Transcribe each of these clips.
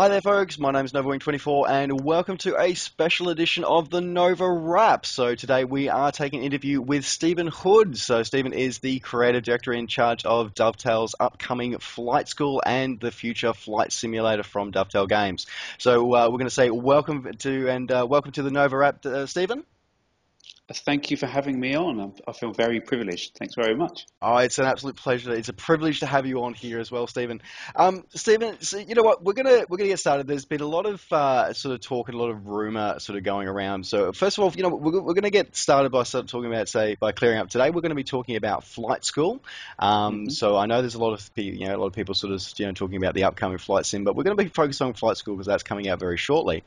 Hi there, folks. My name is NovaWing24, and welcome to a special edition of the NovaWrap. So today we are taking an interview with Stephen Hood. So Stephen is the creative director in charge of Dovetail's upcoming flight school and the future flight simulator from Dovetail Games. So uh, we're going to say welcome to and uh, welcome to the NovaWrap, uh, Stephen. Thank you for having me on. I feel very privileged. Thanks very much. Oh, it's an absolute pleasure. It's a privilege to have you on here as well, Stephen. Um, Stephen, so you know what? We're gonna we're gonna get started. There's been a lot of uh, sort of talk and a lot of rumor sort of going around. So first of all, you know, we're, we're gonna get started by sort of talking about, say, by clearing up today. We're going to be talking about flight school. Um, mm-hmm. So I know there's a lot of you know a lot of people sort of you know talking about the upcoming flight sim, but we're going to be focused on flight school because that's coming out very shortly.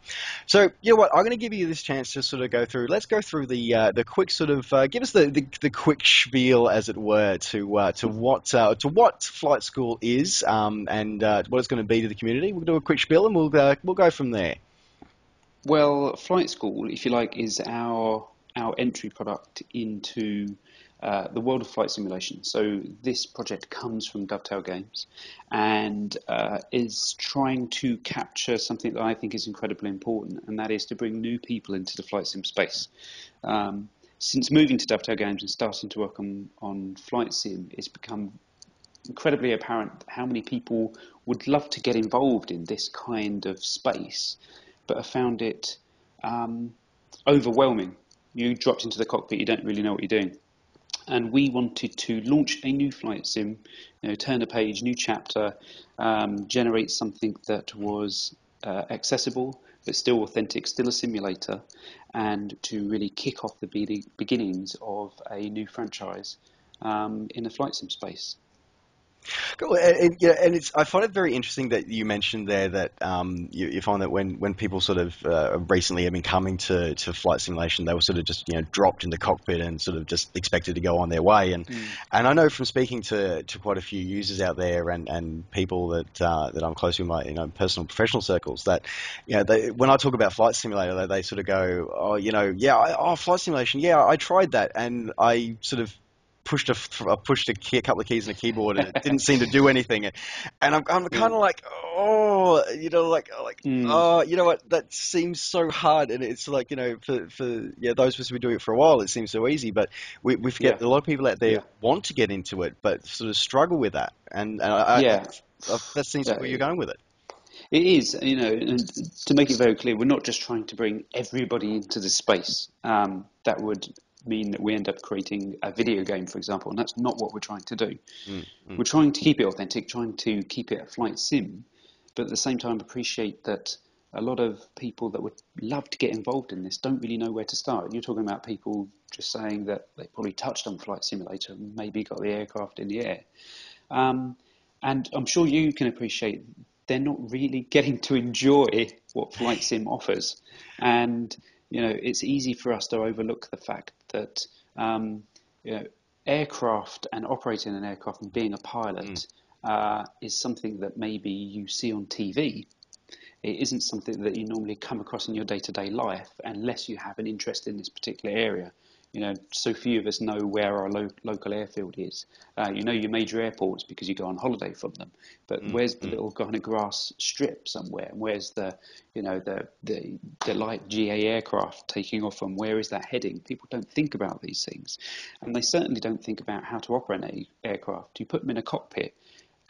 So you know what? I'm going to give you this chance to sort of go through. Let's go through the uh, the quick sort of uh, give us the, the, the, quick spiel, as it were, to uh, to what uh, to what flight school is um, and uh, what it's going to be to the community. We'll do a quick spiel and we'll uh, we'll go from there. Well, flight school, if you like, is our our entry product into uh, the world of flight simulation. So this project comes from Dovetail Games and uh, is trying to capture something that I think is incredibly important, and that is to bring new people into the flight sim space. Um, since moving to Dovetail Games and starting to work on, on Flight Sim, it's become incredibly apparent how many people would love to get involved in this kind of space, but have found it um, overwhelming. You dropped into the cockpit, you don't really know what you're doing. And we wanted to launch a new flight sim, you know, turn a page, new chapter, um, generate something that was uh, accessible but still authentic, still a simulator, and to really kick off the beginnings of a new franchise um, in the flight sim space. Cool. And, yeah, and it's I find it very interesting that you mentioned there that um, you, you, find that when, when people sort of uh, recently have been coming to, to flight simulation, they were sort of just you know dropped in the cockpit and sort of just expected to go on their way. And mm. and I know from speaking to, to quite a few users out there and, and people that uh, that I'm close to in my you know personal professional circles that you know they, when I talk about flight simulator, they, they sort of go, oh you know yeah I, oh flight simulation yeah I tried that and I sort of pushed a pushed a, key, a couple of keys on a keyboard and it didn't seem to do anything. And I'm, I'm kind of like, oh, you know, like like mm. oh, you know what? That seems so hard, and it's like you know, for for yeah, those of us who been doing it for a while, it seems so easy. But we we forget yeah. a lot of people out there yeah. want to get into it, but sort of struggle with that. And, and I, yeah, I, I, that seems yeah. where you're going with it. It is, you know, and to make it very clear, we're not just trying to bring everybody into the space. Um, that would mean that we end up creating a video game, for example, and that's not what we're trying to do. Mm, mm. We're trying to keep it authentic, trying to keep it a flight sim, but at the same time appreciate that a lot of people that would love to get involved in this don't really know where to start. You're talking about people just saying that they probably touched on Flight Simulator and maybe got the aircraft in the air. Um, and I'm sure you can appreciate they're not really getting to enjoy what Flight Sim offers. And you know, it's easy for us to overlook the fact that um, you know, aircraft and operating an aircraft and being a pilot mm. uh, is something that maybe you see on TV. It isn't something that you normally come across in your day to day life unless you have an interest in this particular area. You know, so few of us know where our lo- local airfield is. Uh, you know your major airports because you go on holiday from them, but mm, where's the mm. little kind of grass strip somewhere? And where's the, you know, the, the the light GA aircraft taking off from? Where is that heading? People don't think about these things, and they certainly don't think about how to operate an aircraft. You put them in a cockpit,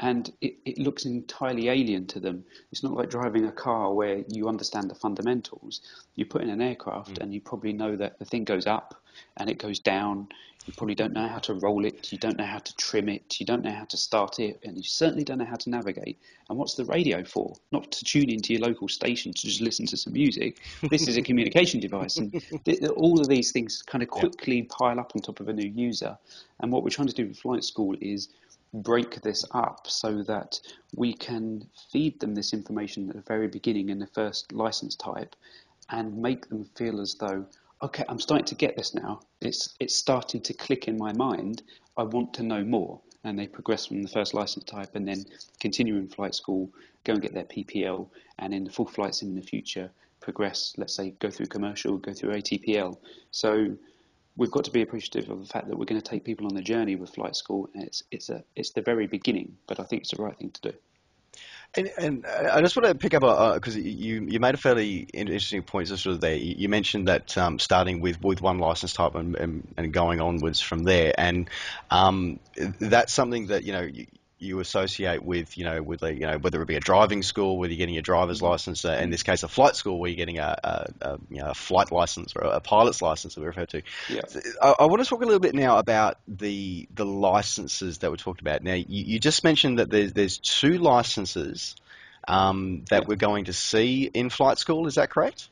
and it, it, looks entirely alien to them. It's not like driving a car where you understand the fundamentals. You put in an aircraft mm. and you probably know that the thing goes up and it goes down. You probably don't know how to roll it. You don't know how to trim it. You don't know how to start it. And you certainly don't know how to navigate. And what's the radio for? Not to tune into your local station to just listen to some music. This is a communication device. And th- all of these things kind of quickly yeah. pile up on top of a new user. And what we're trying to do with Flight School is break this up so that we can feed them this information at the very beginning in the first license type and make them feel as though okay i'm starting to get this now. It's it's starting to click in my mind. I want to know more. And they progress from the first license type and then continue in flight school go and get their ppl and in the full flights in the future progress let's say go through commercial go through atpl so we've got to be appreciative of the fact that we're going to take people on the journey with flight school, and it's it's a it's the very beginning. But I think it's the right thing to do. And, and I just want to pick up because uh, you you made a fairly interesting point sort of there. You mentioned that um, starting with, with one license type and, and, and going onwards from there, and um, that's something that you know. You associate with, you know, with a, you know, whether it be a driving school, whether you're getting a driver's mm-hmm. license, uh, in this case, a flight school, where you're getting a, a, a, you know, a flight license or a pilot's license, that we refer to. Yeah. I, I, want to talk a little bit now about the the licenses that we talked about. Now, you, you just mentioned that there's there's two licenses um, that yeah. we're going to see in flight school. Is that correct?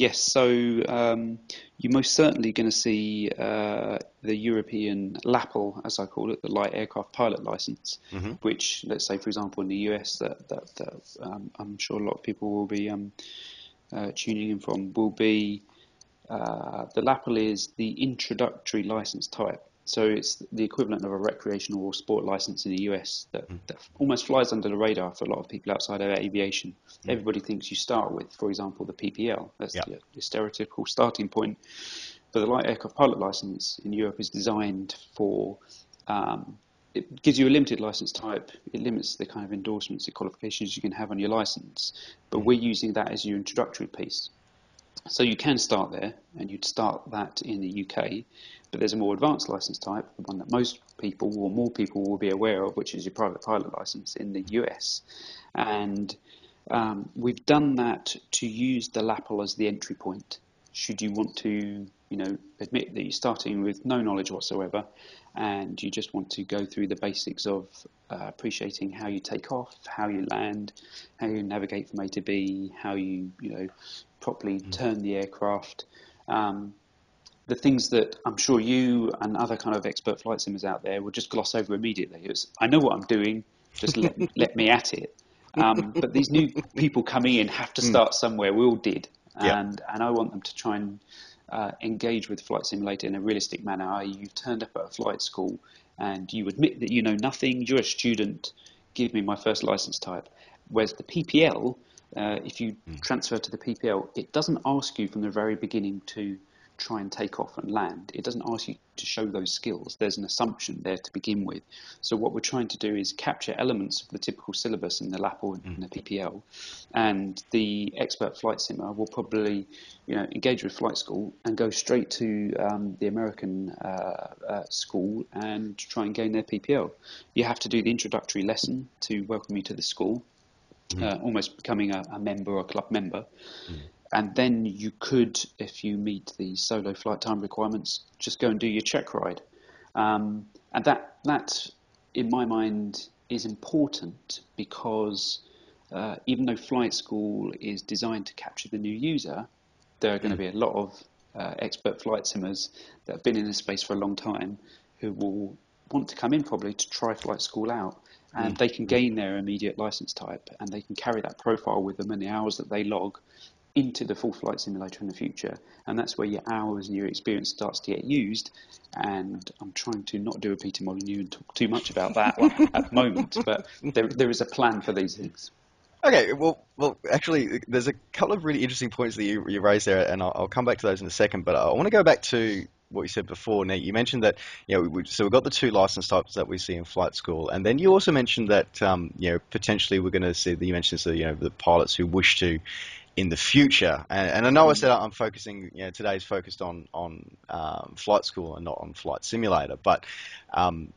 Yes, so um, you're most certainly going to see uh, the European LAPL, as I call it, the Light Aircraft Pilot License, mm-hmm. which, let's say, for example, in the US, that, that, that um, I'm sure a lot of people will be um, uh, tuning in from, will be uh, the LAPL is the introductory license type. So it's the equivalent of a recreational or sport license in the US that, mm. that almost flies under the radar for a lot of people outside of aviation. Mm. Everybody thinks you start with, for example, the PPL. That's the, the stereotypical starting point. But the light aircraft pilot license in Europe is designed for. Um, it gives you a limited license type. It limits the kind of endorsements, the qualifications you can have on your license. But mm. we're using that as your introductory piece. So you can start there, and you'd start that in the UK, but there's a more advanced license type, the one that most people or more people will be aware of, which is your private pilot license in the US. And um, we've done that to use the LAPL as the entry point. Should you want to, you know, admit that you're starting with no knowledge whatsoever, and you just want to go through the basics of uh, appreciating how you take off, how you land, how you navigate from A to B, how you, you know, properly mm. turn the aircraft. Um, the things that I'm sure you and other kind of expert flight simmers out there will just gloss over immediately. It's, I know what I'm doing, just let, let me at it. Um, but these new people coming in have to mm. start somewhere. We all did, and and I want them to try and uh, engage with flight simulator in a realistic manner. You've turned up at a flight school and you admit that you know nothing. You're a student. Give me my first license type. Whereas the PPL uh, if you mm. transfer to the PPL, it doesn't ask you from the very beginning to try and take off and land. It doesn't ask you to show those skills. There's an assumption there to begin with. So what we're trying to do is capture elements of the typical syllabus in the LAPL and mm. the PPL, and the expert flight simmer will probably, you know, engage with flight school and go straight to um, the American uh, uh, school and try and gain their PPL. You have to do the introductory lesson to welcome you to the school mm. uh, almost becoming a, a, member or a club member. Mm. And then you could, if you meet the solo flight time requirements, just go and do your check ride. Um, and that, that, in my mind, is important because uh, even though flight school is designed to capture the new user, there are going to be a lot of uh, expert flight simmers that have been in this space for a long time who will want to come in probably to try flight school out and mm. they can gain their immediate license type and they can carry that profile with them and the hours that they log into the full flight simulator in the future and that's where your hours and your experience starts to get used and I'm trying to not do a Peter Molyneux and talk too much about that at the moment but there, there is a plan for these things Okay, well, well, actually, there's a couple of really interesting points that you, you raised there, and I'll, I'll, come back to those in a second. But I want to go back to what you said before, Nate. You mentioned that you know, we, so we've got the two license types that we see in flight school, and then you also mentioned that um, you know potentially we're going to see. You mentioned so you know the pilots who wish to in the future. And, and I know I said I'm focusing, you know, today's focused on on um, flight school and not on flight simulator, but um,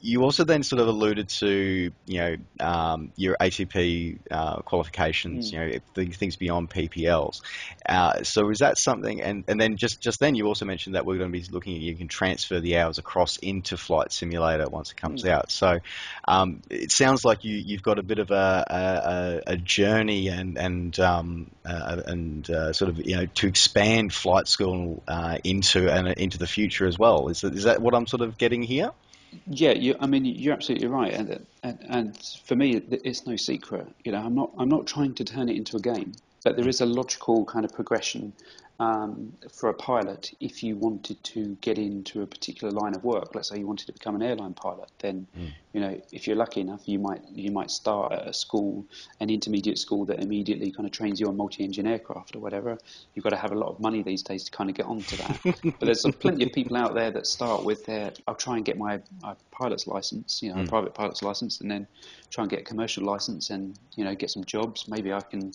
you also then sort of alluded to, you know, um, your ATP uh, qualifications, mm. you know, the things beyond PPLs. Uh, so is that something? And, and then just, just then you also mentioned that we're going to be looking at you can transfer the hours across into Flight Simulator once it comes mm. out. So um, it sounds like you, you've got a bit of a, a, a journey and and um, uh, and uh, sort of you know to expand flight school uh, into and into the future as well. Is that, is that what I'm sort of getting here? Yeah, you, I mean, you're absolutely right, and, and, and for me, it's no secret. You know, I'm not I'm not trying to turn it into a game, but there is a logical kind of progression um, for a pilot, if you wanted to get into a particular line of work, let's say you wanted to become an airline pilot, then mm. You know if you're lucky enough, you might you might start at a school, an intermediate school that immediately kind of trains you on multi-engine aircraft or whatever. You've got to have a lot of money these days to kind of get onto that. but there's plenty of people out there that start with their I'll try and get my, my pilot's license, you know, mm. a private pilot's license, and then try and get a commercial license and you know get some jobs. Maybe I can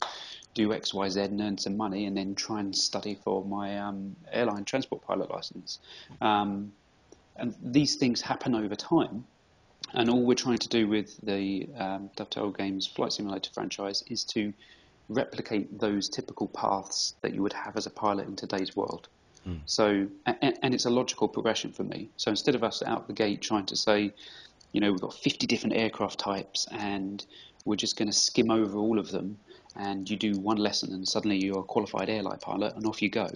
do X, Y, Z and earn some money, and then try and study for my um, airline transport pilot license. Um, and these things happen over time. And all we're trying to do with the um, Dovetail Games Flight Simulator franchise is to replicate those typical paths that you would have as a pilot in today's world. Mm. So, and, and, it's a logical progression for me. So instead of us out the gate trying to say, you know, we've got 50 different aircraft types and we're just going to skim over all of them and you do one lesson and suddenly you're a qualified airline pilot and off you go,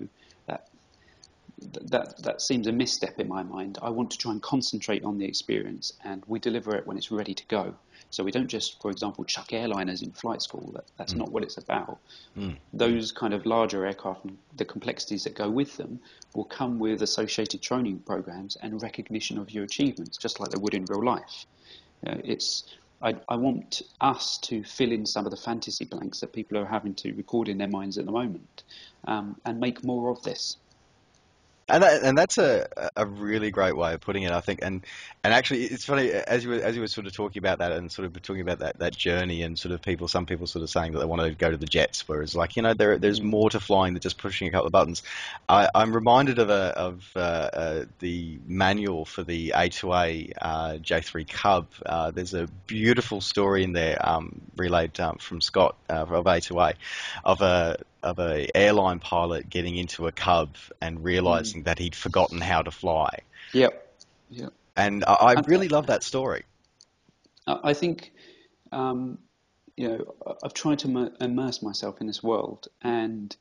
that that seems a misstep in my mind. I want to try and concentrate on the experience, and we deliver it when it's ready to go. So we don't just, for example, chuck airliners in flight school. That, that's mm. not what it's about. Mm. Those kind of larger aircraft and the complexities that go with them will come with associated training programs and recognition of your achievements, just like they would in real life. Know, it's I, I, want us to fill in some of the fantasy blanks that people are having to record in their minds at the moment um, and make more of this. And that, and that's a a really great way of putting it, I think. And and actually, it's funny as you were as you were sort of talking about that and sort of talking about that, that journey and sort of people, some people sort of saying that they want to go to the jets, whereas like you know there there's mm. more to flying than just pushing a couple of buttons. I, am reminded of a of uh, uh, the manual for the A2A uh, J3 Cub. Uh, there's a beautiful story in there um, relayed um, from Scott uh, of A2A of a of a airline pilot getting into a Cub and realizing mm. that he'd forgotten how to fly. Yep. Yep. And I, I really love that story. I think, um, you know, I've tried to immerse myself in this world, and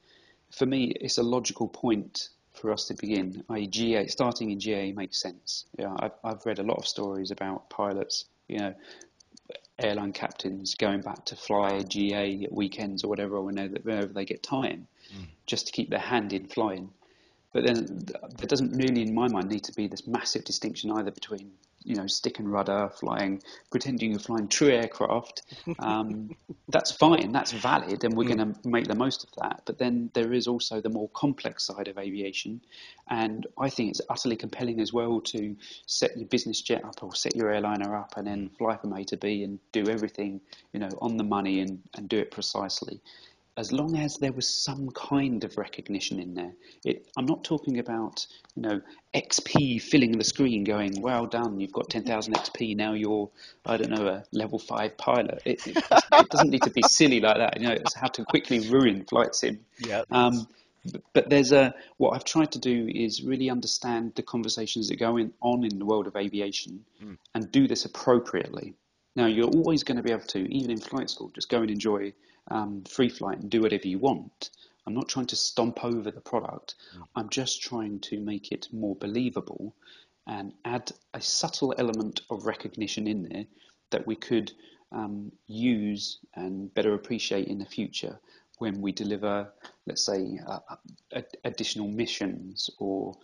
for me, it's a logical point for us to begin. I GA starting in GA makes sense. Yeah, I've, I've read a lot of stories about pilots, you know, airline captains going back to fly GA at weekends or whatever, whenever, whenever they get time, mm. just to keep their hand in flying. But then there doesn't really, in my mind, need to be this massive distinction either between you know stick and rudder flying, pretending you're flying true aircraft. Um, that's fine, that's valid, and we're mm. going to make the most of that. But then there is also the more complex side of aviation, and I think it's utterly compelling as well to set your business jet up or set your airliner up and then fly from A to B and do everything you know on the money and, and do it precisely as long as there was some kind of recognition in there. It, I'm not talking about, you know, XP filling the screen going, well done, you've got 10,000 XP, now you're, I don't know, a level 5 pilot. It, it, it doesn't need to be silly like that. You know, it's how to quickly ruin flight sim. Yeah. Um, but there's a what I've tried to do is really understand the conversations that go in, on in the world of aviation mm. and do this appropriately. Now you're always going to be able to, even in flight school, just go and enjoy um, free flight and do whatever you want. I'm not trying to stomp over the product. Mm. I'm just trying to make it more believable and add a subtle element of recognition in there that we could um, use and better appreciate in the future when we deliver, let's say, uh, uh, additional missions or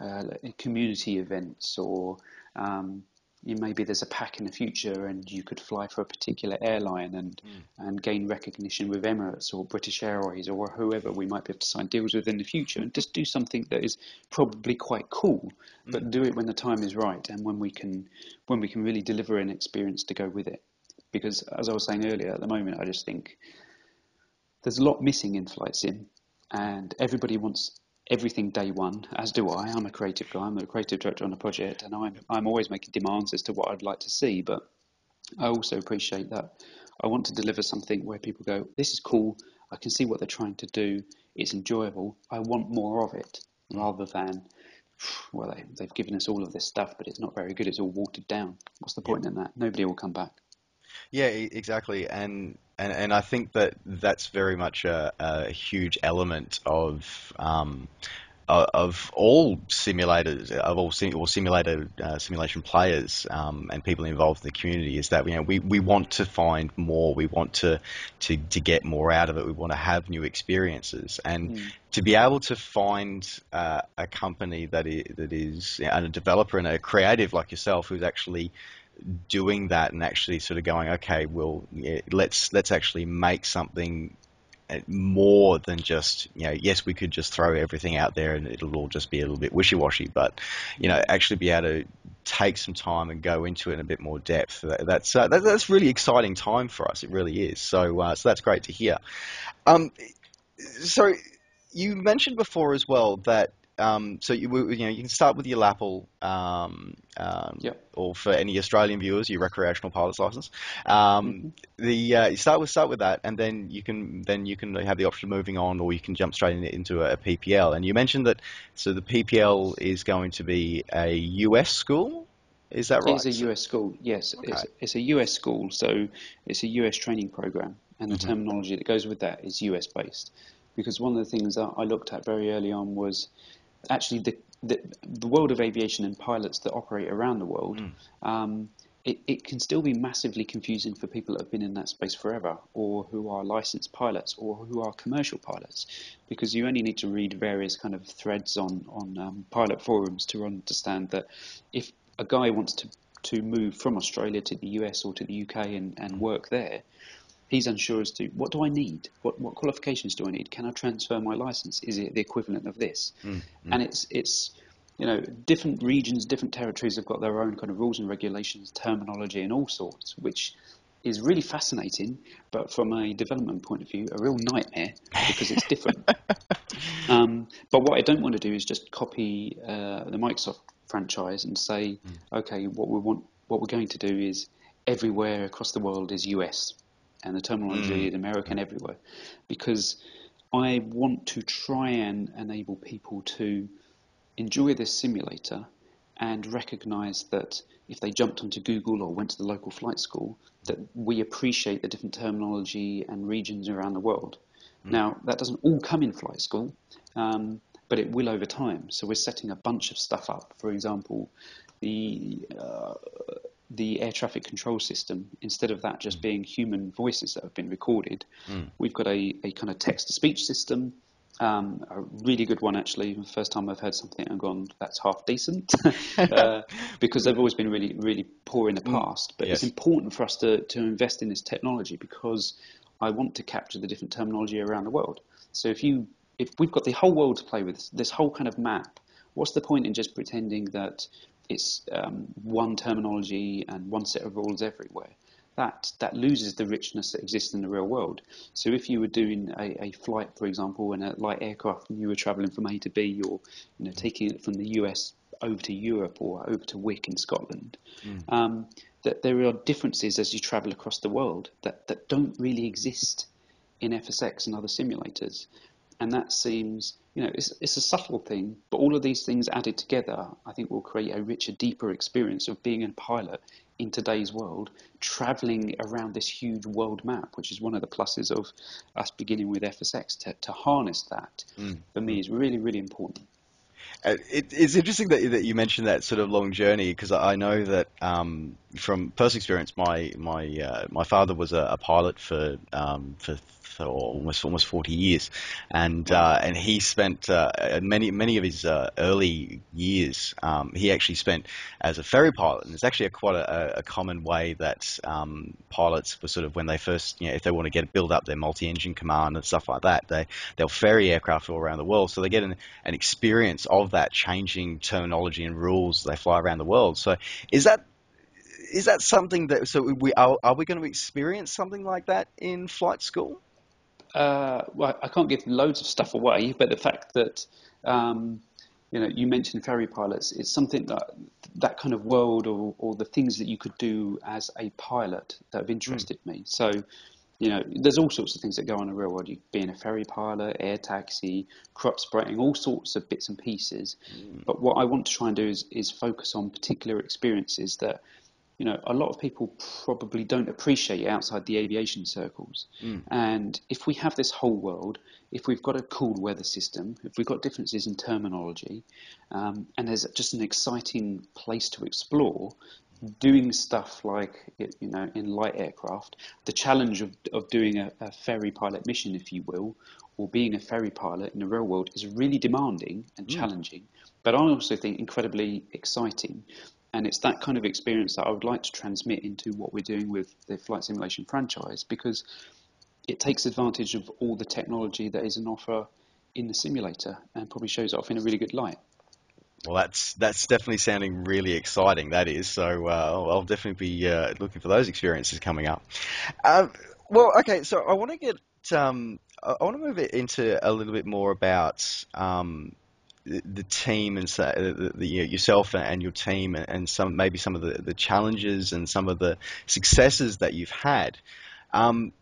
uh, community events or um, you, maybe there's a pack in the future and you could fly for a particular airline and mm. and gain recognition with Emirates or British Airways or whoever we might be able to sign deals with in the future and just do something that is probably quite cool but mm. do it when the time is right and when we can when we can really deliver an experience to go with it because as I was saying earlier at the moment I just think there's a lot missing in flight sim and everybody wants everything day one, as do I. I'm a creative guy. I'm a creative director on a project, and I'm I'm always making demands as to what I'd like to see. But I also appreciate that I want to deliver something where people go, "This is cool. I can see what they're trying to do. It's enjoyable. I want more of it," rather than well, they, they've given us all of this stuff, but it's not very good. It's all watered down. What's the point in that? Nobody will come back. Yeah, exactly, and and and I think that that's very much a, a huge element of um, of all simulators, of all sim, or simulator uh, simulation players um, and people involved in the community, is that you know we, we want to find more, we want to, to to get more out of it, we want to have new experiences, and mm. to be able to find uh, a company that is, that is and a developer and a creative like yourself who's actually doing that and actually sort of going, okay, well, let's let's actually make something more than just you know yes we could just throw everything out there and it'll all just be a little bit wishy-washy but you know actually be able to take some time and go into it in a bit more depth. That's uh, that, that's really exciting time for us. It really is. So uh, so that's great to hear. Um, so you mentioned before as well that um, so you, you know you can start with your LAPL, um, um, yep. or for any Australian viewers, your recreational pilot's license. Um, mm-hmm. The uh, you start with start with that, and then you can then you can have the option of moving on, or you can jump straight in, into a, a PPL. And you mentioned that so the PPL is going to be a US school. Is that right? It's a US school. Yes, okay. it's, it's a US school, so it's a US training program, and the mm-hmm. terminology that goes with that is US based. Because one of the things that I looked at very early on was actually the, the, the world of aviation and pilots that operate around the world, mm. um, it, it can still be massively confusing for people that have been in that space forever, or who are licensed pilots, or who are commercial pilots, because you only need to read various kind of threads on on um, pilot forums to understand that if a guy wants to to move from Australia to the US or to the UK and, and work there, he's unsure as to what do I need? What what qualifications do I need? Can I transfer my license? Is it the equivalent of this? Mm, mm. And it's it's you know different regions, different territories have got their own kind of rules and regulations, terminology, and all sorts, which is really fascinating, but from a development point of view, a real nightmare because it's different. um, but what I don't want to do is just copy uh, the Microsoft franchise and say, mm. okay, what we want, what we're going to do is everywhere across the world is US and the terminology mm. is American everywhere, because I want to try and enable people to enjoy this simulator and recognize that if they jumped onto Google or went to the local flight school, that we appreciate the different terminology and regions around the world. Mm. Now, that doesn't all come in flight school, um, but it will over time. So we're setting a bunch of stuff up. For example, the uh, the air traffic control system, instead of that just mm. being human voices that have been recorded, mm. we've got a, a kind of text to speech system. Um, a really good one, actually. The first time I've heard something and gone, that's half decent, uh, because they've always been really, really poor in the mm. past. But yes. it's important for us to, to invest in this technology because I want to capture the different terminology around the world. So if you, if we've got the whole world to play with, this whole kind of map, what's the point in just pretending that it's um, one terminology and one set of rules everywhere. That that loses the richness that exists in the real world. So if you were doing a, a flight, for example, in a light aircraft, and you were travelling from A to B, or you know taking it from the US over to Europe or over to Wick in Scotland, mm. um, that there are differences as you travel across the world that, that don't really exist in FSX and other simulators and that seems you know it's, it's a subtle thing but all of these things added together i think will create a richer deeper experience of being a pilot in today's world traveling around this huge world map which is one of the pluses of us beginning with fsx to, to harness that mm. for me is really really important uh, it, it's interesting that, that you mentioned that sort of long journey because I know that um, from personal experience, my my uh, my father was a, a pilot for um, for for almost almost 40 years, and uh, and he spent uh, many many of his uh, early years. Um, he actually spent as a ferry pilot, and it's actually a quite a, a common way that um, pilots were sort of when they first, you know, if they want to get build up their multi-engine command and stuff like that, they they'll ferry aircraft all around the world, so they get an, an experience of that changing terminology and rules. as They fly around the world. So is that is that something that so we are, are we going to experience something like that in flight school? Uh, well, I can't give loads of stuff away, but the fact that um, you know you mentioned ferry pilots, it's something that that kind of world or, or the things that you could do as a pilot that have interested mm. me. So you know, there's all sorts of things that go on in the real world. You being a ferry pilot, air taxi, crop spraying, all sorts of bits and pieces. Mm. But what I want to try and do is, is focus on particular experiences that you know, a lot of people probably don't appreciate outside the aviation circles. Mm. And if we have this whole world, if we've got a cool weather system, if we've got differences in terminology, um, and there's just an exciting place to explore, doing stuff like you know in light aircraft, the challenge of, of doing a, a ferry pilot mission, if you will, or being a ferry pilot in the real world is really demanding and mm. challenging, but I also think incredibly exciting. And it's that kind of experience that I would like to transmit into what we're doing with the flight simulation franchise because it takes advantage of all the technology that is on offer in the simulator and probably shows off in a really good light. Well, that's that's definitely sounding really exciting. That is. So uh, I'll definitely be uh, looking for those experiences coming up. Um, well, okay. So I want to get um, I want to move it into a little bit more about um, the team and so, the, the, yourself and your team and some maybe some of the, the challenges and some of the successes that you've had. Um,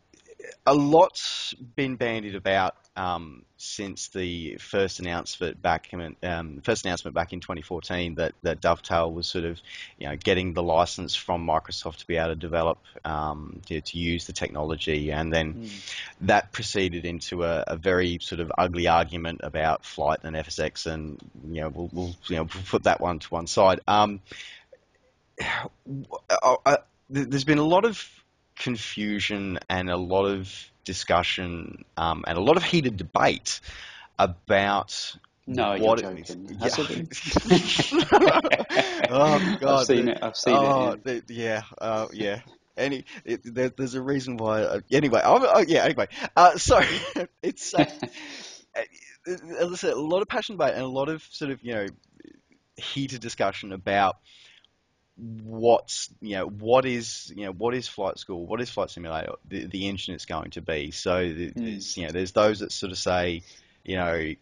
a lot's been bandied about um, since the first announcement back um, first announcement back in 2014 that, that Dovetail was sort of you know getting the license from Microsoft to be able to develop um, to, to, use the technology, and then mm. that proceeded into a, a, very sort of ugly argument about flight and FSX, and you know we'll, we'll you know we'll put that one to one side. Um, uh, uh, there's been a lot of confusion and a lot of discussion um, and a lot of heated debate about no, what you're joking. Yeah. oh God! I've seen it. I've seen oh, it. Yeah, the, yeah, uh, yeah. Any, it, there, there's a reason why. Uh, anyway, oh, yeah. Anyway, uh, so it's uh, as I a lot of passion debate and a lot of sort of you know heated discussion about what's you know what is you know what is flight school what is flight simulator the, the engine it's going to be. So mm. there's, you know there's those that sort of say you know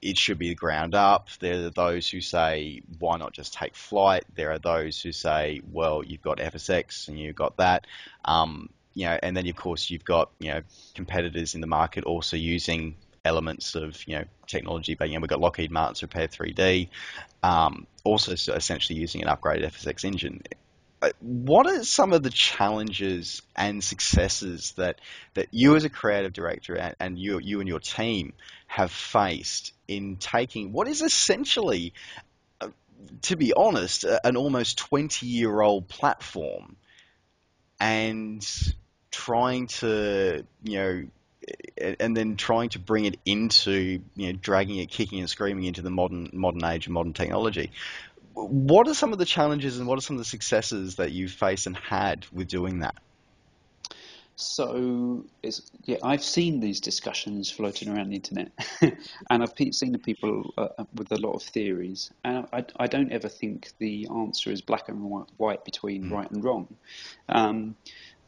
it should be the ground up. There are those who say why not just take flight? There are those who say well you've got FSX and you've got that. Um, you know and then of course you've got you know competitors in the market also using elements of you know technology. But you know, we've got Lockheed Martin's Prepar3D, um, also essentially using an upgraded FSX engine. Uh, what are some of the challenges and successes that, that you as a creative director and, and you, you and your team have faced in taking what is essentially, uh, to be honest, an almost 20 year old platform and trying to, you know, and then trying to bring it into, you know, dragging it, kicking and screaming into the modern modern age and modern technology. What are some of the challenges and what are some of the successes that you've faced and had with doing that? So, yeah, I've seen these discussions floating around the internet, and I've seen the people uh, uh, with a lot of theories. And I, I, don't ever think the answer is black and white between mm. right and wrong. Um,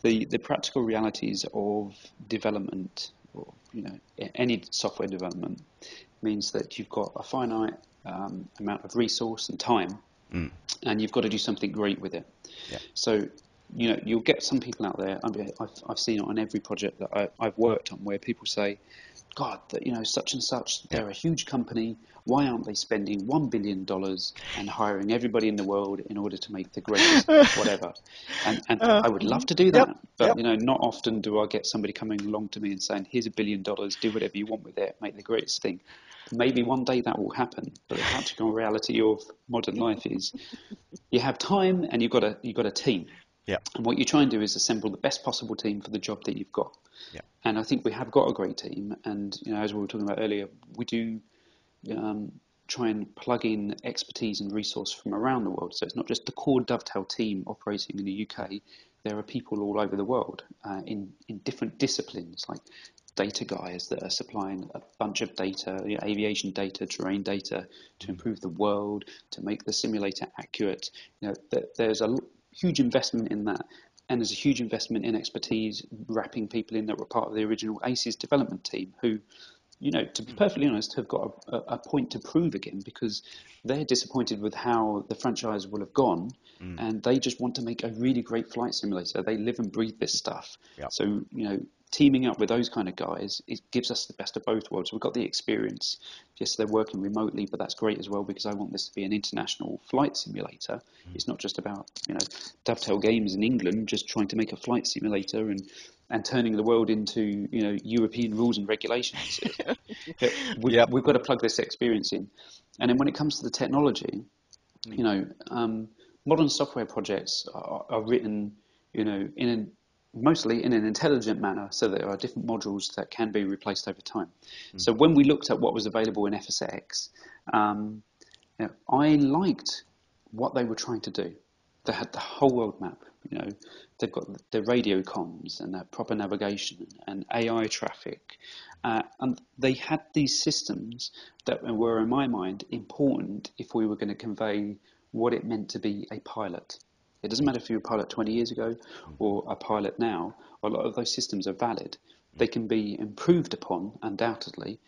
the, the practical realities of development, or you know, any software development, means that you've got a finite um, amount of resource and time, mm. and you've got to do something great with it. Yeah. So, you know, you'll get some people out there. I mean, I've, I've seen it on every project that I, I've worked on, where people say, God, that you know, such and such, they're a huge company. Why aren't they spending one billion dollars and hiring everybody in the world in order to make the greatest whatever? And, and uh, I would love to do that, yep, but yep. you know, not often do I get somebody coming along to me and saying, "Here's a billion dollars, do whatever you want with it, make the greatest thing." Maybe one day that will happen, but the practical reality of modern life is you have time and you've got a you've got a team. Yeah. And what you try and do is assemble the best possible team for the job that you've got. Yeah. And I think we have got a great team. And you know, as we were talking about earlier, we do um, try and plug in expertise and resource from around the world. So it's not just the core Dovetail team operating in the UK. There are people all over the world uh, in in different disciplines, like data guys that are supplying a bunch of data, you know, aviation data, terrain data, to improve the world, to make the simulator accurate. You know, there's a huge investment in that. And there's a huge investment in expertise, wrapping people in that were part of the original ACES development team who, you know, to be perfectly honest, have got a, a point to prove again because they're disappointed with how the franchise will have gone mm. and they just want to make a really great flight simulator. They live and breathe this stuff. Yep. So, you know, teaming up with those kind of guys, it gives us the best of both worlds. We've got the experience. Yes, they're working remotely, but that's great as well because I want this to be an international flight simulator. Mm. It's not just about you know Dovetail Games in England just trying to make a flight simulator and and turning the world into you know European rules and regulations. we, yep. We've got to plug this experience in, and then when it comes to the technology, mm. you know, um, modern software projects are, are written you know in an mostly in an intelligent manner so there are different modules that can be replaced over time. Mm-hmm. So when we looked at what was available in FSX, um, you know, I liked what they were trying to do. They had the whole world map. You know, they've got the radio comms and that proper navigation and AI traffic, uh, and they had these systems that were, in my mind, important if we were going to convey what it meant to be a pilot. It doesn't matter if you're a pilot 20 years ago or a pilot now, a lot of those systems are valid. They can be improved upon, undoubtedly,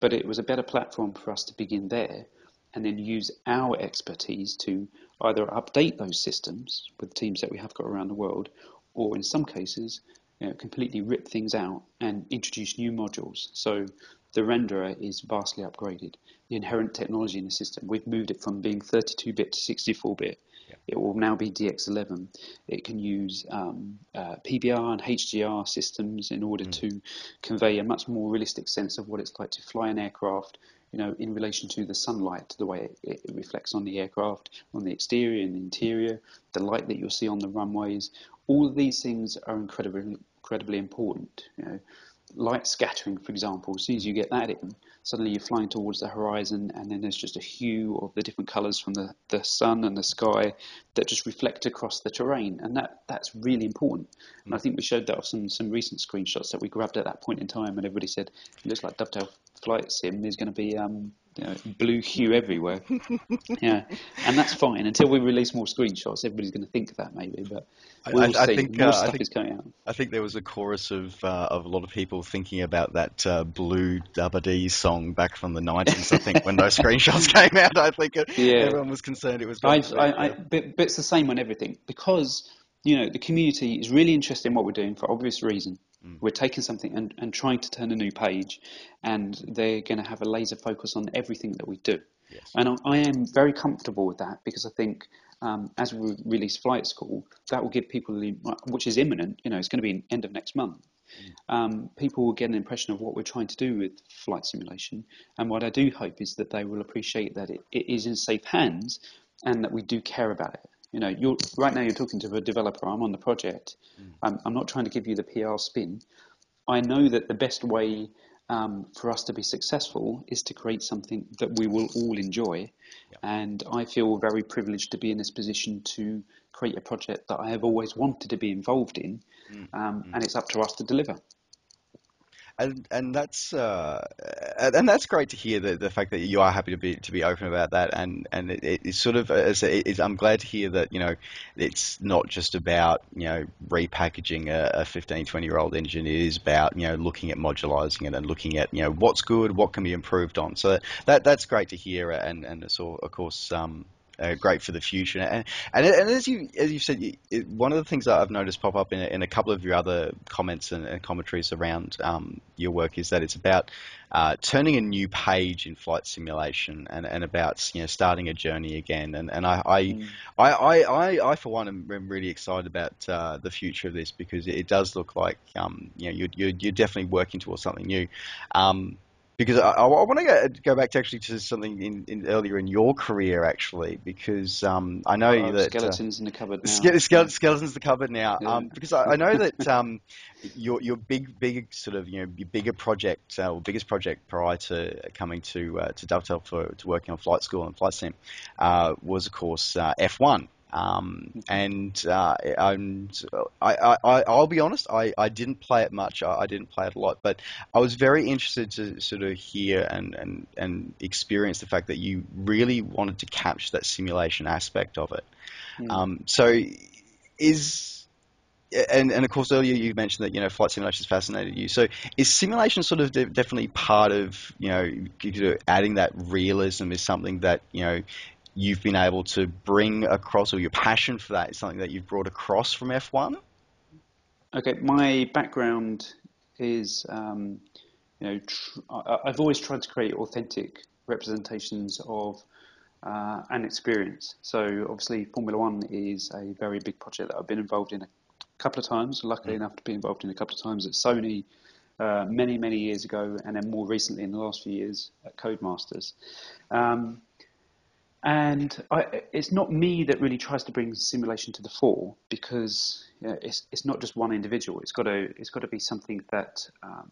but it was a better platform for us to begin there and then use our expertise to either update those systems with teams that we have got around the world, or in some cases, you know, completely rip things out and introduce new modules. So the renderer is vastly upgraded. The inherent technology in the system, we've moved it from being 32 bit to 64 bit. It will now be DX11. It can use um, uh, PBR and HDR systems in order mm. to convey a much more realistic sense of what it's like to fly an aircraft, you know, in relation to the sunlight, the way it, it reflects on the aircraft, on the exterior and the interior, the light that you'll see on the runways. All of these things are incredibly, incredibly important. You know, light scattering, for example, as soon as you get that in, suddenly you're flying towards the horizon, and then there's just a hue of the different colours from the, the sun and the sky that just reflect across the terrain, and that, that's really important. And I think we showed that off some, some recent screenshots that we grabbed at that point in time, and everybody said it looks like Dovetail Flight Sim is going to be um, you know, blue hue everywhere. yeah, and that's fine until we release more screenshots. Everybody's going to think that maybe, but we'll I, I, see. Think, more uh, stuff think, is coming out. I think there was a chorus of uh, of a lot of people thinking about that uh, Blue Da Ba Dee song back from the nineties. I think when those screenshots came out, I think it, yeah. everyone was concerned it was. I, I, I, but, but it's the same on everything because you know the community is really interested in what we're doing for obvious reason Mm. We're taking something and, and trying to turn a new page, and they're going to have a laser focus on everything that we do. Yes. And I, I, am very comfortable with that because I think um, as we release Flight School, that will give people, which is imminent, you know, it's going to be end of next month. Mm. Um, people will get an impression of what we're trying to do with flight simulation. And what I do hope is that they will appreciate that it, it is in safe hands and that we do care about it. You know, you're right now you're talking to a developer. I'm on the project. Mm. I'm, I'm not trying to give you the PR spin. I know that the best way um, for us to be successful is to create something that we will all enjoy. And I feel very privileged to be in this position to create a project that I have always wanted to be involved in, mm. Um, mm. and it's up to us to deliver and and that's uh, and that's great to hear the, the fact that you are happy to be to be open about that. And and it, it's sort of as it, I'm glad to hear that you know it's not just about you know repackaging a, a 15 20 year old engine it is about you know looking at modularizing it and looking at you know what's good what can be improved on. So that that's great to hear. And and it's of course um, uh, great for the future. And, and, and, as you as you said, it, one of the things that I've noticed pop up in, in a couple of your other comments and, and commentaries around um, your work is that it's about uh, turning a new page in flight simulation and, and about you know starting a journey again. And and I I, mm. I, I, I, I, for one am, really excited about uh, the future of this because it, does look like um, you know you're, you're, you're definitely working towards something new. Um, because I, I, want to go, go back to actually to something in, in earlier in your career actually because um, I know oh, that uh, skeletons uh, in the cupboard now. Ske- ske- skeletons in the cupboard now yeah. um, because I, I, know that um, your your big big sort of you know your bigger project uh, or biggest project prior to coming to uh, to Dovetail for to working on flight school and flight sim uh, was of course uh, F1 um, and uh, I, I, I'll be honest, I, I didn't play it much. I, I, didn't play it a lot, but I was very interested to sort of hear and, and, and experience the fact that you really wanted to capture that simulation aspect of it. Mm. Um, so is and, and of course earlier you mentioned that you know flight simulation has fascinated you. So is simulation sort of de- definitely part of you know adding that realism is something that you know you've been able to bring across, or your passion for that is something that you've brought across from F1? Okay, my background is, um, you know, tr- I've always tried to create authentic representations of uh, an experience. So obviously, Formula One is a very big project that I've been involved in a couple of times. Luckily mm. enough to be involved in a couple of times at Sony. Uh, many, many years ago, and then more recently in the last few years at Codemasters. Um, and I, it's not me that really tries to bring simulation to the fore because you know, it's it's not just one individual. It's got to it's got to be something that um,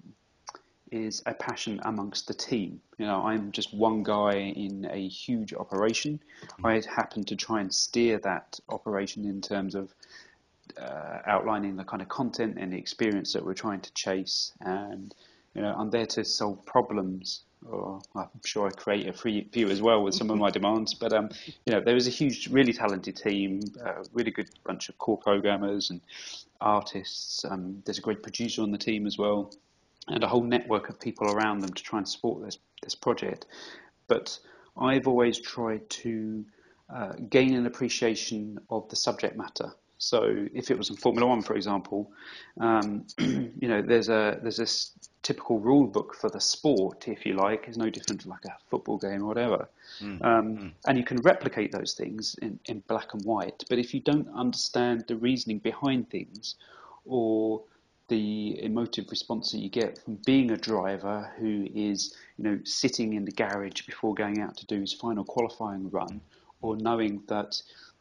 is a passion amongst the team. You know, I'm just one guy in a huge operation. I happen to try and steer that operation in terms of uh, outlining the kind of content and the experience that we're trying to chase. And you know, I'm there to solve problems or I'm sure I create a few as well with some of my demands. But um, you know, there was a huge, really talented team, a really good bunch of core programmers and artists. Um, there's a great producer on the team as well, and a whole network of people around them to try and support this this project. But I've always tried to uh, gain an appreciation of the subject matter. So if it was in Formula One, for example, um, you know, there's a there's this typical rule book for the sport, if you like, is no different to like a football game or whatever. Mm. Um, mm. And you can replicate those things in, in black and white. But if you don't understand the reasoning behind things or the emotive response that you get from being a driver who is, you know, sitting in the garage before going out to do his final qualifying run, or knowing that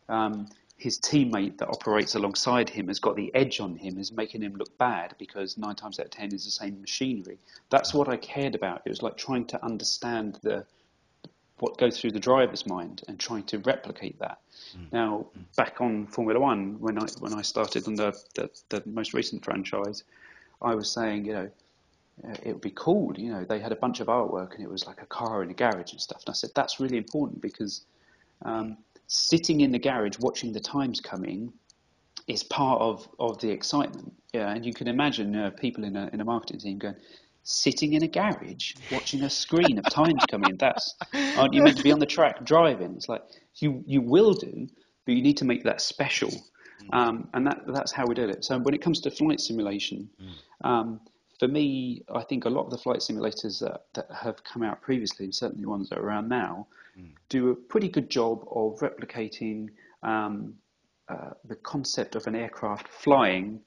um, his teammate that operates alongside him has got the edge on him, is making him look bad because nine times out of ten is the same machinery. That's what I cared about. It was like trying to understand the what goes through the driver's mind and trying to replicate that. Mm. Now, back on Formula One, when I when I started on the, the, the most recent franchise, I was saying, you know, it would be cool. You know, they had a bunch of artwork and it was like a car in a garage and stuff. And I said that's really important because um, sitting in the garage watching the times coming is part of, of the excitement. Yeah, and you can imagine uh, people in a, in a marketing team going, sitting in a garage watching a screen of times coming. That's aren't you meant to be on the track driving? It's like you you will do, but you need to make that special. Mm. Um, and that that's how we did it. So when it comes to flight simulation, mm. um, for me, I think a lot of the flight simulators that, that have come out previously, and certainly ones that are around now, mm. do a pretty good job of replicating um, uh, the concept of an aircraft flying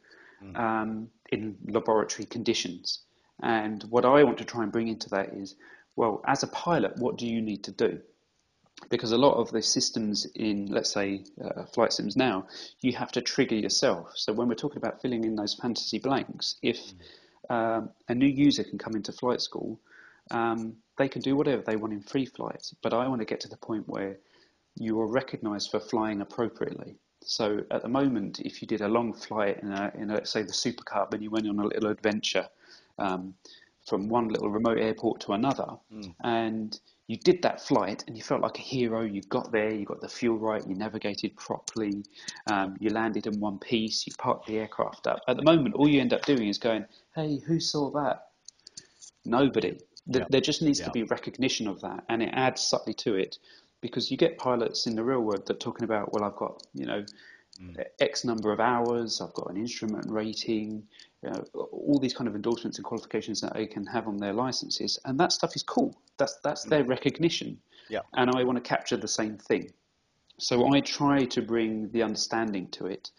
mm. um, in laboratory conditions. And what I want to try and bring into that is, well, as a pilot, what do you need to do? Because a lot of the systems in, let's say, uh, flight sims now, you have to trigger yourself. So when we're talking about filling in those fantasy blanks, if mm. Um, a new user can come into flight school um, they can do whatever they want in free flight, but I want to get to the point where you are recognised for flying appropriately. So at the moment, if you did a long flight in, a, in a, say the Super Cub and you went on a little adventure um, from one little remote airport to another, mm. and you did that flight and you felt like a hero. You got there, you got the fuel right, you navigated properly, um, you landed in one piece, you parked the aircraft up. At the moment, all you end up doing is going, "Hey, who saw that?" Nobody. Th- There just needs to be recognition of that, and it adds subtly to it because you get pilots in the real world that are talking about, well, I've got you know mm. X number of hours, I've got an instrument rating, you know, all these kind of endorsements and qualifications that they can have on their licenses, and that stuff is cool. That's that's mm. their recognition. Yeah. And I want to capture the same thing. So I try to bring the understanding to it.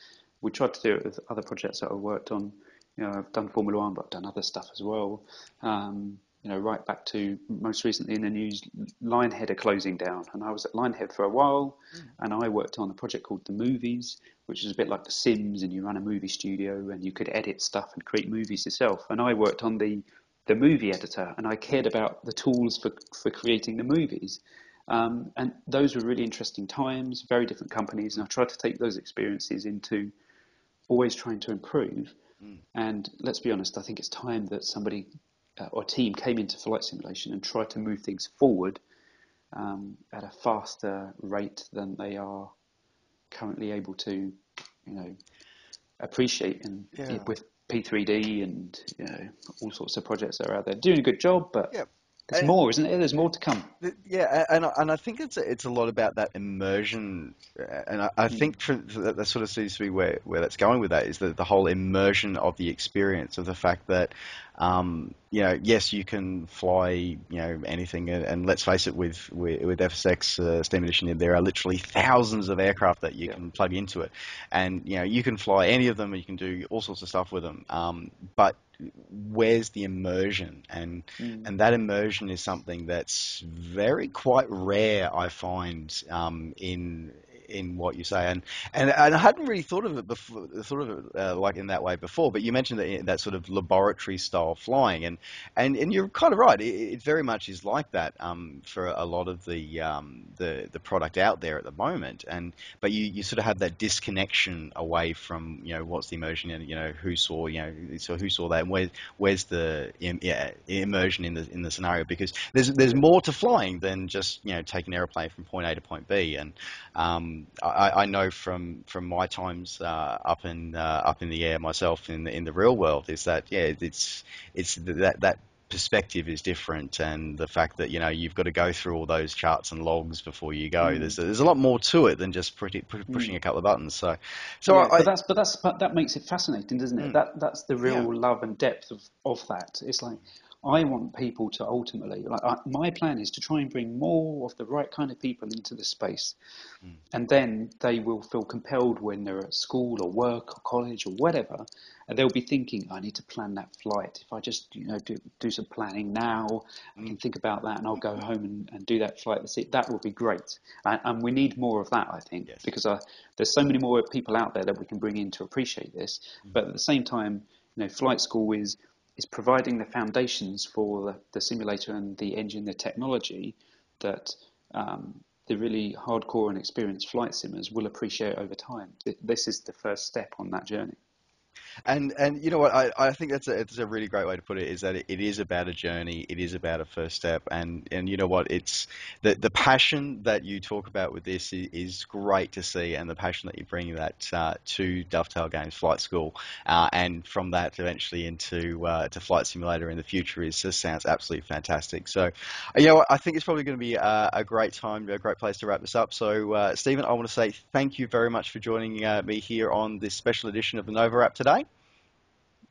We tried to do it with other projects that I've worked on. You know, I've done Formula One, but I've done other stuff as well. Um, you know, right back to most recently in the news, Lionhead are closing down. And I was at Lionhead for a while, mm. and I worked on a project called The Movies, which is a bit like The Sims, and you run a movie studio and you could edit stuff and create movies yourself. And I worked on the the movie editor, and I cared about the tools for for creating the movies. Um, and those were really interesting times, very different companies, and I tried to take those experiences into always trying to improve. Mm. And let's be honest, I think it's time that somebody uh, or team came into flight simulation and tried to move things forward um, at a faster rate than they are currently able to, you know, appreciate. And yeah. with P3D and you know all sorts of projects that are out there, doing a good job, but yeah. There's more, isn't there? There's more to come. Yeah, and and I think it's it's a lot about that immersion, and I, I hmm. think for, for that, that, sort of seems to be where, where that's going with that is the the whole immersion of the experience of the fact that um, you know, yes, you can fly, you know, anything, and, and let's face it, with with, with FSX uh, Steam Edition, there are literally thousands of aircraft that you yeah. can plug into it, and you know, you can fly any of them, you can do all sorts of stuff with them. Um, but where's the immersion and mm. and that immersion is something that's very quite rare I find um, in in what you say, and and, and I hadn't really thought of it before, thought of uh, like in that way before. But you mentioned that that sort of laboratory style flying, and and, and you're kind of right. It, it very much is like that um, for a lot of the um, the the product out there at the moment. And but you, you sort of have that disconnection away from you know what's the immersion and you know who saw you know so who saw that and where where's the yeah, immersion in the in the scenario because there's there's more to flying than just you know taking an airplane from point A to point B and um, I, I, know from from my times uh, up in uh, up in the air myself in the, in the real world is that yeah it's it's that that perspective is different and the fact that you know you've got to go through all those charts and logs before you go mm. there's there's a lot more to it than just pretty, pushing mm. a couple of buttons so so yeah, I, but that's but that's but that makes it fascinating doesn't it mm. that that's the real yeah. love and depth of of that it's like I want people to ultimately, like, I, my plan is to try and bring more of the right kind of people into the space. Mm. And then they will feel compelled when they're at school or work or college or whatever. And they'll be thinking, I need to plan that flight. If I just, you know, do, do some planning now, I can think about that and I'll go home and, and do that flight. That will be great. And, and we need more of that, I think, yes. because uh, there's so many more people out there that we can bring in to appreciate this. Mm. But at the same time, you know, flight school is is providing the foundations for the, the simulator and the engine, the technology that um, the really hardcore and experienced flight simmers will appreciate over time. This is the first step on that journey. And and you know what I, I think that's a it's a really great way to put it is that it, it is about a journey it is about a first step and and you know what it's the the passion that you talk about with this is, is great to see and the passion that you bring that uh, to Dovetail Games Flight School uh, and from that eventually into uh, to Flight Simulator in the future is just sounds absolutely fantastic. So you know I think it's probably going to be a, a, great time a great place to wrap this up. So uh, Stephen I want to say thank you very much for joining uh, me here on this special edition of the NovaWrap today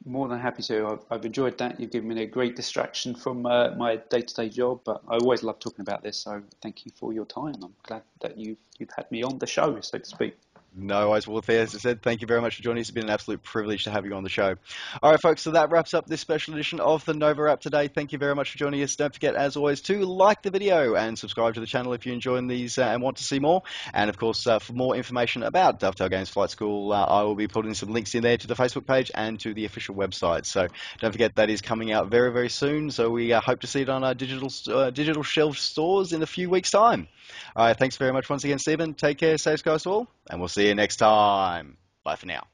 more than happy to. I've, I've, enjoyed that. You've given me a great distraction from uh, my day-to-day job, but I always love talking about this. So thank you for your time. I'm glad that you've you've had me on the show, so to speak. No worries, Well, as I said, thank you very much for joining us. It's been an absolute privilege to have you on the show. All right, folks, so that wraps up this special edition of the NovaWrap today. Thank you very much for joining us. Don't forget, as always, to like the video and subscribe to the channel if you're enjoying these uh, and want to see more. And, of course, uh, for more information about Dovetail Games Flight School, uh, I will be putting some links in there to the Facebook page and to the official website. So don't forget, that is coming out very, very soon. So we uh, hope to see it on our digital, uh, digital shelf stores in a few weeks' time. All right, thanks very much once again, Stephen. Take care, safe skies to all, and we'll see you next time. Bye for now.